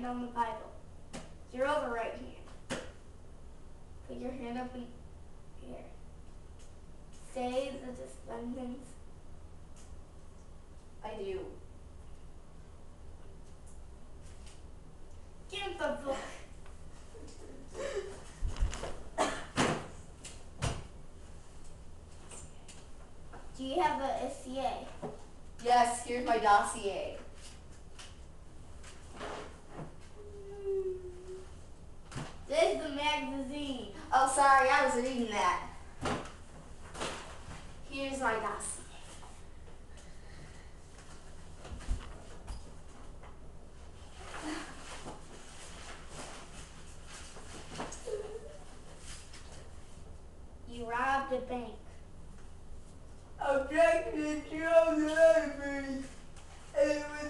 hand on the Bible. Your the right hand. Put your hand up here. Say the descendants. I do. Give the book. Do you have a SCA? Yes, here's my dossier. Sorry, I was reading that. Here's my dossier. You robbed a bank. Objection to the library. And it was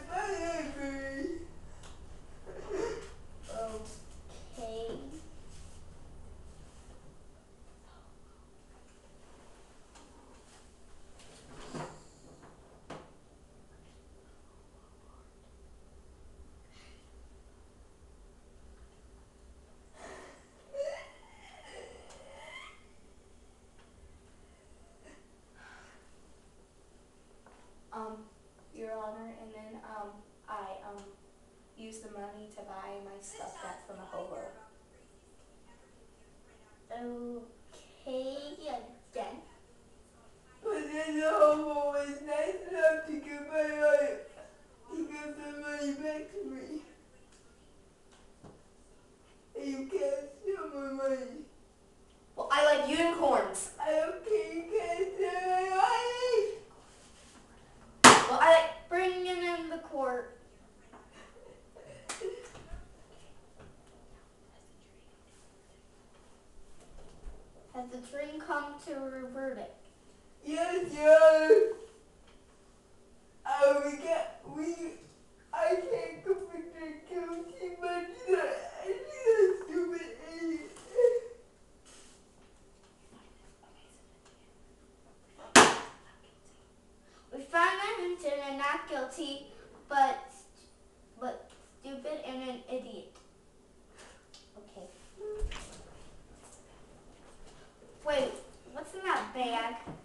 used the money to buy my stuff back from a hobo. Okay, again. But then the hobo was nice enough to give my money, to give the money back to me. And you can't steal my money. Well, I like unicorns. I don't care, you can't steal my money. Well, I like. Bring it in the court. The jury come to a verdict? Yes, yes. Uh, we get, we, I can't convict her guilty, but she's a, she's a stupid idiot. We found that Hinton and not guilty, but but stupid and an idiot. Bag?